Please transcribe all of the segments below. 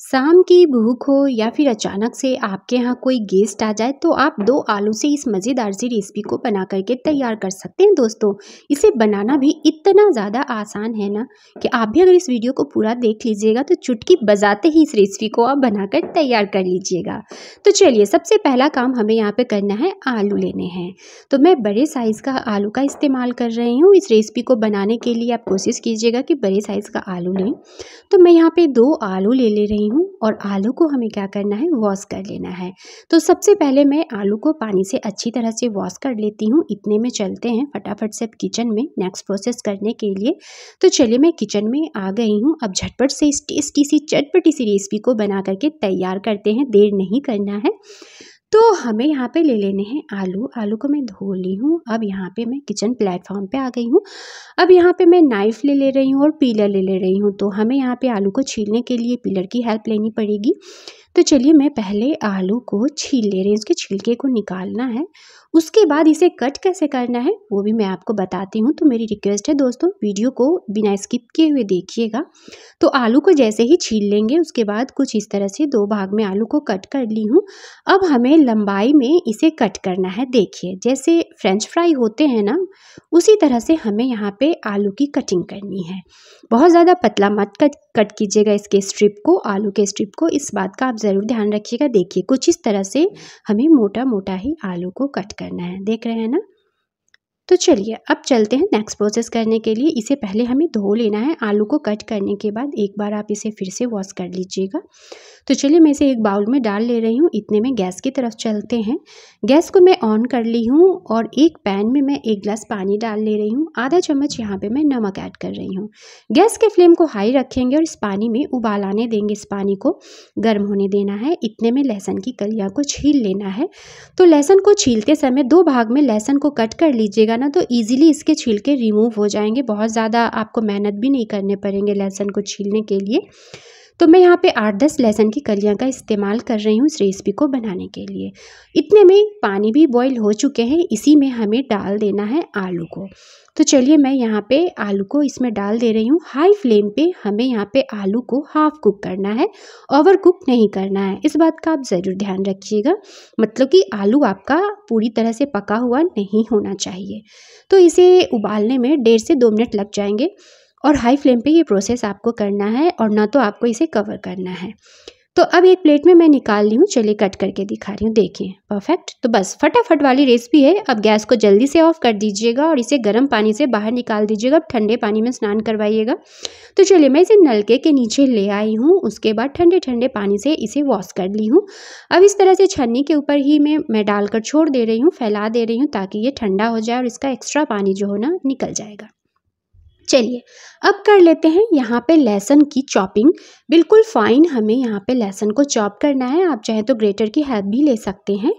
शाम की भूख हो या फिर अचानक से आपके यहाँ कोई गेस्ट आ जाए तो आप दो आलू से इस मज़ेदार सी रेसिपी को बना करके तैयार कर सकते हैं दोस्तों। इसे बनाना भी इतना ज़्यादा आसान है ना कि आप भी अगर इस वीडियो को पूरा देख लीजिएगा तो चुटकी बजाते ही इस रेसिपी को आप बनाकर तैयार कर लीजिएगा। तो चलिए, सबसे पहला काम हमें यहाँ पर करना है आलू लेने हैं। तो मैं बड़े साइज़ का आलू का इस्तेमाल कर रही हूँ। इस रेसिपी को बनाने के लिए आप कोशिश कीजिएगा कि बड़े साइज़ का आलू लें। तो मैं यहाँ पर दो आलू ले ले रही हूँ और आलू को हमें क्या करना है? वॉश कर लेना है। तो सबसे पहले मैं आलू को पानी से अच्छी तरह से वॉश कर लेती हूँ। इतने में चलते हैं फटाफट से किचन में नेक्स्ट प्रोसेस करने के लिए। तो चलिए मैं किचन में आ गई हूँ। अब झटपट से इस टेस्टी सी, चटपटी सी रेसिपी को बना करके तैयार करते हैं। देर नहीं करना है। तो हमें यहाँ पे ले लेने हैं आलू। आलू को मैं धो ली हूँ। अब यहाँ पे मैं किचन प्लेटफॉर्म पे आ गई हूँ। अब यहाँ पे मैं नाइफ़ ले ले रही हूँ और पीलर ले ले रही हूँ। तो हमें यहाँ पे आलू को छीलने के लिए पीलर की हेल्प लेनी पड़ेगी। तो चलिए मैं पहले आलू को छील ले रही हूँ इसके छिलके को निकालना है। उसके बाद इसे कट कैसे करना है, वो भी मैं आपको बताती हूँ। तो मेरी रिक्वेस्ट है दोस्तों वीडियो को बिना स्किप किए हुए देखिएगा। तो आलू को जैसे ही छील लेंगे, उसके बाद कुछ इस तरह से दो भाग में आलू को कट कर ली हूँ। अब हमें लंबाई में इसे कट करना है, देखिए। जैसे फ्रेंच फ्राई होते हैं ना, उसी तरह से हमें यहाँ पे आलू की कटिंग करनी है। बहुत ज़्यादा पतला मत कट कट कीजिएगा इसके स्ट्रिप को, आलू के स्ट्रिप को, इस बात का आप ज़रूर ध्यान रखिएगा। देखिए, कुछ इस तरह से हमें मोटा मोटा ही आलू को कट करना है। देख रहे हैं ना? तो चलिए, अब चलते हैं नेक्स्ट प्रोसेस करने के लिए। इसे पहले हमें धो लेना है, आलू को कट करने के बाद एक बार आप इसे फिर से वॉश कर लीजिएगा। तो चलिए, मैं इसे एक बाउल में डाल ले रही हूँ। इतने में गैस की तरफ़ चलते हैं। गैस को मैं ऑन कर ली हूँ और एक पैन में मैं एक गिलास पानी डाल ले रही हूँ। आधा चम्मच यहाँ पर मैं नमक ऐड कर रही हूँ। गैस के फ्लेम को हाई रखेंगे और इस पानी में उबाल आने देंगे। इस पानी को गर्म होने देना है। इतने में लहसुन की कलियाँ को छील लेना है। तो लहसुन को छीलते समय दो भाग में लहसुन को कट कर लीजिएगा। ना तो ईजिली इसके छिलके रिमूव हो जाएँगे। बहुत ज़्यादा आपको मेहनत भी नहीं करने पड़ेंगे लहसुन को छीलने के लिए। तो मैं यहाँ पे आठ दस लहसुन की कलियाँ का इस्तेमाल कर रही हूँ इस रेसिपी को बनाने के लिए। इतने में पानी भी बॉईल हो चुके हैं, इसी में हमें डाल देना है आलू को। तो चलिए मैं यहाँ पे आलू को इसमें डाल दे रही हूँ। हाई फ्लेम पे हमें यहाँ पे आलू को हाफ़ कुक करना है ओवर कुक नहीं करना है। इस बात का आप ज़रूर ध्यान रखिएगा मतलब कि आलू आपका पूरी तरह से पका हुआ नहीं होना चाहिए। तो इसे उबालने में डेढ़ से दो मिनट लग जाएँगे। और हाई फ्लेम पे ये प्रोसेस आपको करना है और ना तो आपको इसे कवर करना है। तो अब एक प्लेट में मैं निकाल ली हूँ चलिए कट करके दिखा रही हूँ, देखिए परफेक्ट तो बस, फटाफट वाली रेसिपी है, अब गैस को जल्दी से ऑफ़ कर दीजिएगा और इसे गर्म पानी से बाहर निकाल दीजिएगा अब ठंडे पानी में स्नान करवाइएगा। तो चलिए, मैं इसे नलके के नीचे ले आई हूँ, उसके बाद ठंडे ठंडे पानी से इसे वॉश कर ली हूँ। अब इस तरह से छन्नी के ऊपर ही मैं मैं डालकर छोड़ दे रही हूँ, फैला दे रही हूँ ताकि ये ठंडा हो जाए और इसका एक्स्ट्रा पानी जो हो ना, निकल जाएगा। चलिए, अब कर लेते हैं यहाँ पे लहसन की चॉपिंग बिल्कुल फाइन हमें यहाँ पे लहसन को चॉप करना है, आप चाहे तो ग्रेटर की हेल्प भी ले सकते हैं।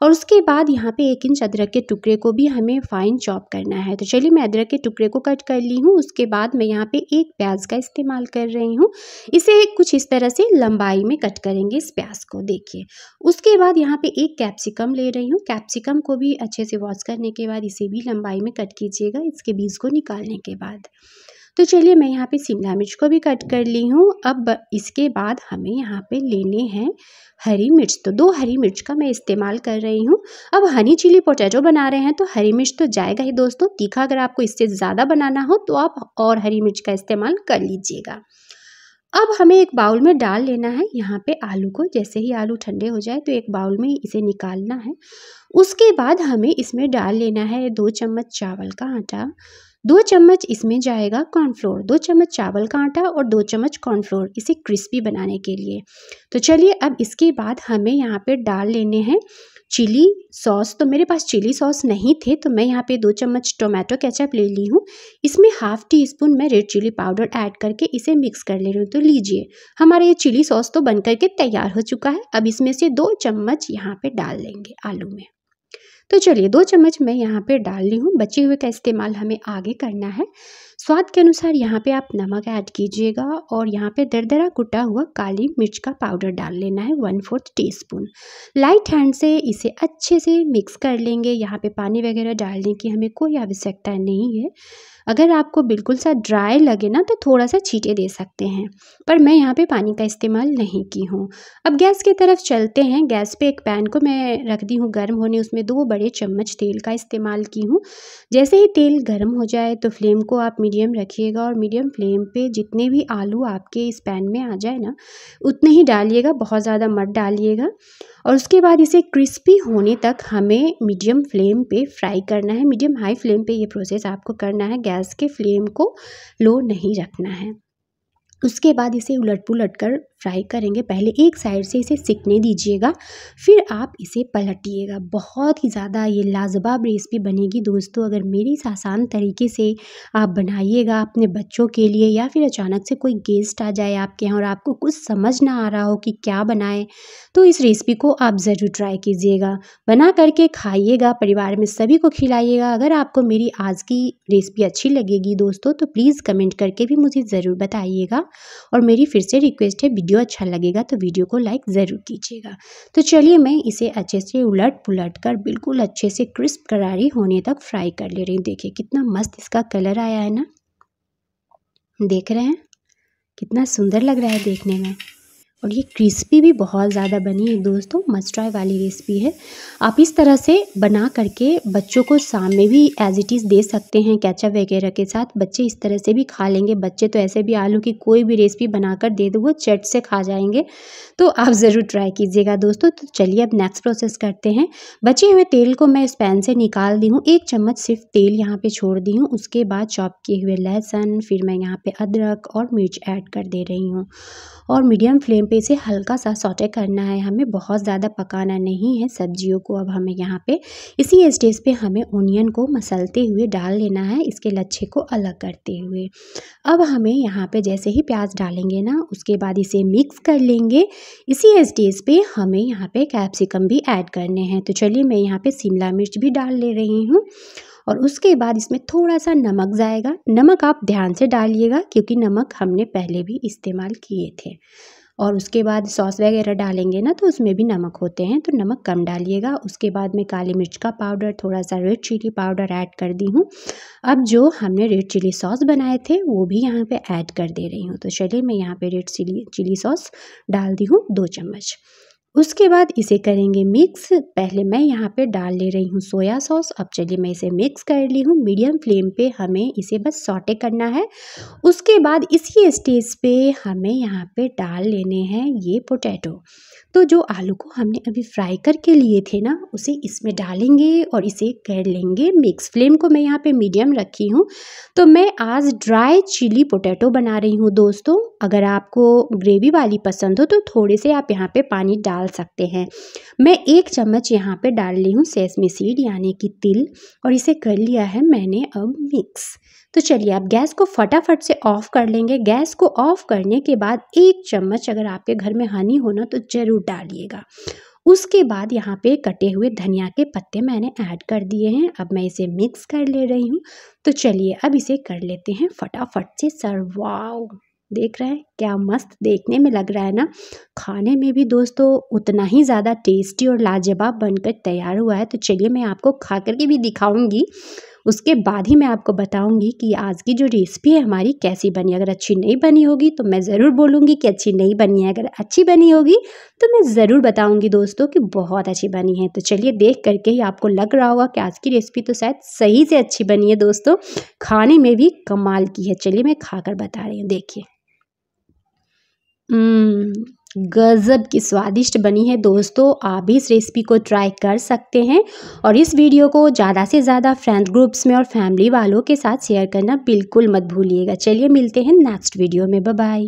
और उसके बाद यहाँ पे एक इंच अदरक के टुकड़े को भी हमें फाइन चॉप करना है। तो चलिए मैं अदरक के टुकड़े को कट कर ली हूँ। उसके बाद मैं यहाँ पे एक प्याज का इस्तेमाल कर रही हूँ। इसे कुछ इस तरह से लंबाई में कट करेंगे इस प्याज को, देखिए। उसके बाद यहाँ पे एक कैप्सिकम ले रही हूँ। कैप्सिकम को भी अच्छे से वॉश करने के बाद इसे भी लंबाई में कट कीजिएगा, इसके बीज को निकालने के बाद। तो चलिए मैं यहाँ पे शिमला मिर्च को भी कट कर ली हूँ। अब इसके बाद हमें यहाँ पे लेने हैं हरी मिर्च। तो दो हरी मिर्च का मैं इस्तेमाल कर रही हूँ। अब हनी चिली पोटैटो बना रहे हैं तो हरी मिर्च तो जाएगा ही दोस्तों। तीखा अगर आपको इससे ज़्यादा बनाना हो तो आप और हरी मिर्च का इस्तेमाल कर लीजिएगा। अब हमें एक बाउल में डाल लेना है। यहाँ पे आलू को जैसे ही आलू ठंडे हो जाए तो एक बाउल में इसे निकालना है। उसके बाद हमें इसमें डाल लेना है। दो चम्मच चावल का आटा। दो चम्मच इसमें जाएगा कॉर्नफ्लोर दो चम्मच चावल का आटा और दो चम्मच कॉर्नफ्लोर इसे क्रिस्पी बनाने के लिए। तो चलिए अब इसके बाद हमें यहाँ पे डाल लेने हैं चिली सॉस तो मेरे पास चिली सॉस नहीं थे तो मैं यहाँ पे दो चम्मच टोमेटो केचप ले ली हूँ। इसमें हाफ़ टी स्पून मैं रेड चिली पाउडर ऐड करके इसे मिक्स कर ले रही हूँ। तो लीजिए, हमारा ये चिली सॉस तो बन करके तैयार हो चुका है। अब इसमें से दो चम्मच यहाँ पे डाल लेंगे आलू में। तो चलिए दो चम्मच मैं यहाँ पे डाल ली हूँ। बचे हुए का इस्तेमाल हमें आगे करना है। स्वाद के अनुसार यहाँ पे आप नमक ऐड कीजिएगा और यहाँ पे दरदरा कुटा हुआ काली मिर्च का पाउडर डाल लेना है one fourth teaspoon light hand से इसे अच्छे से मिक्स कर लेंगे। यहाँ पे पानी वगैरह डालने की हमें कोई आवश्यकता नहीं है। अगर आपको बिल्कुल सा ड्राई लगे ना तो थोड़ा सा छीटे दे सकते हैं। पर मैं यहाँ पे पानी का इस्तेमाल नहीं की हूँ। अब गैस की तरफ़ चलते हैं। गैस पे एक पैन को मैं रख दी हूँ गर्म होने, उसमें दो बड़े चम्मच तेल का इस्तेमाल की हूँ। जैसे ही तेल गर्म हो जाए तो फ्लेम को आप मीडियम रखिएगा और मीडियम फ्लेम पर जितने भी आलू आपके इस पैन में आ जाए ना, उतने ही डालिएगा, बहुत ज़्यादा मत डालिएगा। और उसके बाद इसे क्रिस्पी होने तक हमें मीडियम फ्लेम पे फ्राई करना है। मीडियम हाई फ्लेम पे ये प्रोसेस आपको करना है। गैस के फ्लेम को लो नहीं रखना है। उसके बाद इसे उलट पुलट कर फ्राई करेंगे। पहले एक साइड से इसे सिकने दीजिएगा, फिर आप इसे पलटिएगा। बहुत ही ज़्यादा ये लाजवाब रेसिपी बनेगी। दोस्तों, अगर मेरी इस आसान तरीके से आप बनाइएगा अपने बच्चों के लिए या फिर अचानक से कोई गेस्ट आ जाए आपके यहाँ और आपको कुछ समझ ना आ रहा हो कि क्या बनाए तो इस रेसिपी को आप ज़रूर ट्राई कीजिएगा। बना करके खाइएगा, परिवार में सभी को खिलाइएगा। अगर आपको मेरी आज की रेसिपी अच्छी लगेगी दोस्तों तो प्लीज़ कमेंट करके भी मुझे ज़रूर बताइएगा। और मेरी फिर से रिक्वेस्ट है वीडियो अच्छा लगेगा तो वीडियो को लाइक ज़रूर कीजिएगा। तो चलिए मैं इसे अच्छे से उलट पुलट कर बिल्कुल अच्छे से क्रिस्प करारी होने तक फ्राई कर ले रही हूँ। देखिए कितना मस्त इसका कलर आया है ना। देख रहे हैं? कितना सुंदर लग रहा है देखने में। और ये क्रिस्पी भी बहुत ज़्यादा बनी है दोस्तों मस्ट ट्राई वाली रेसिपी है। आप इस तरह से बना करके बच्चों को सामने भी एज इट इज़ दे सकते हैं कैचअप वगैरह के साथ। बच्चे इस तरह से भी खा लेंगे। बच्चे तो ऐसे भी आलू की कोई भी रेसिपी बनाकर दे दो, वो चट से खा जाएँगे। तो आप ज़रूर ट्राई कीजिएगा दोस्तों। तो चलिए अब नेक्स्ट प्रोसेस करते हैं। बचे हुए तेल को मैं इस पैन से निकाल दी हूँ। एक चम्मच सिर्फ़ तेल यहाँ पर छोड़ दी हूँ। उसके बाद चॉप किए हुए लहसुन, फिर मैं यहाँ पर अदरक और मिर्च ऐड कर दे रही हूँ। और मीडियम फ्लेम पे इसे हल्का सा सॉटे करना है। हमें बहुत ज़्यादा पकाना नहीं है सब्जियों को। अब हमें यहाँ पे इसी स्टेज पे हमें ओनियन को मसलते हुए डाल लेना है, इसके लच्छे को अलग करते हुए। अब हमें यहाँ पे जैसे ही प्याज डालेंगे ना, उसके बाद इसे मिक्स कर लेंगे। इसी स्टेज पे हमें यहाँ पे कैप्सिकम भी ऐड करने हैं। तो चलिए मैं यहाँ पे शिमला मिर्च भी डाल ले रही हूँ। और उसके बाद इसमें थोड़ा सा नमक जाएगा। नमक आप ध्यान से डालिएगा क्योंकि नमक हमने पहले भी इस्तेमाल किए थे। और उसके बाद सॉस वगैरह डालेंगे ना तो उसमें भी नमक होते हैं तो नमक कम डालिएगा। उसके बाद मैं काली मिर्च का पाउडर थोड़ा सा रेड चिली पाउडर ऐड कर दी हूँ। अब जो हमने रेड चिली सॉस बनाए थे वो भी यहाँ पे ऐड कर दे रही हूँ। तो चलिए मैं यहाँ पे रेड चिली चिली सॉस डाल दी हूँ दो चम्मच। उसके बाद इसे करेंगे मिक्स पहले मैं यहाँ पे डाल ले रही हूँ सोया सॉस अब चलिए मैं इसे मिक्स कर ली हूँ। मीडियम फ्लेम पे हमें इसे बस सॉटे करना है। उसके बाद इसी स्टेज पे हमें यहाँ पे डाल लेने हैं ये पोटैटो तो जो आलू को हमने अभी फ्राई करके लिए थे ना, उसे इसमें डालेंगे और इसे कर लेंगे मिक्स फ्लेम को मैं यहाँ पे मीडियम रखी हूँ। तो मैं आज ड्राई चिली पोटैटो बना रही हूँ दोस्तों। अगर आपको ग्रेवी वाली पसंद हो तो थोड़े से आप यहाँ पे पानी डाल सकते हैं। मैं एक चम्मच यहाँ पे डाल ली हूँ सेसमी सीड यानी कि तिल, और इसे कर लिया है मैंने अब मिक्स तो चलिए आप गैस को फटाफट से ऑफ़ कर लेंगे। गैस को ऑफ़ करने के बाद एक चम्मच अगर आपके घर में हनी हो ना तो ज़रूर डालिएगा। उसके बाद यहाँ पे कटे हुए धनिया के पत्ते मैंने ऐड कर दिए हैं। अब मैं इसे मिक्स कर ले रही हूँ। तो चलिए अब इसे कर लेते हैं फटाफट से सर्वाओ देख रहे हैं? क्या मस्त देखने में लग रहा है ना? खाने में भी दोस्तों उतना ही ज़्यादा टेस्टी और लाजवाब बनकर तैयार हुआ है। तो चलिए मैं आपको खा करके भी दिखाऊँगी। उसके बाद ही मैं आपको बताऊँगी कि आज की जो रेसिपी है हमारी कैसी बनी। अगर अच्छी नहीं बनी होगी तो मैं ज़रूर बोलूँगी कि अच्छी नहीं बनी है। अगर अच्छी बनी होगी तो मैं ज़रूर बताऊँगी दोस्तों कि बहुत अच्छी बनी है। तो चलिए देख करके ही आपको लग रहा होगा कि आज की रेसिपी तो शायद सही से अच्छी बनी है दोस्तों। खाने में भी कमाल की है। चलिए मैं खाकर बता रही हूँ। देखिए। गज़ब की स्वादिष्ट बनी है। दोस्तों, आप भी इस रेसिपी को ट्राई कर सकते हैं और इस वीडियो को ज़्यादा से ज़्यादा फ्रेंड ग्रुप्स में और फैमिली वालों के साथ शेयर करना बिल्कुल मत भूलिएगा। चलिए मिलते हैं नेक्स्ट वीडियो में। बाय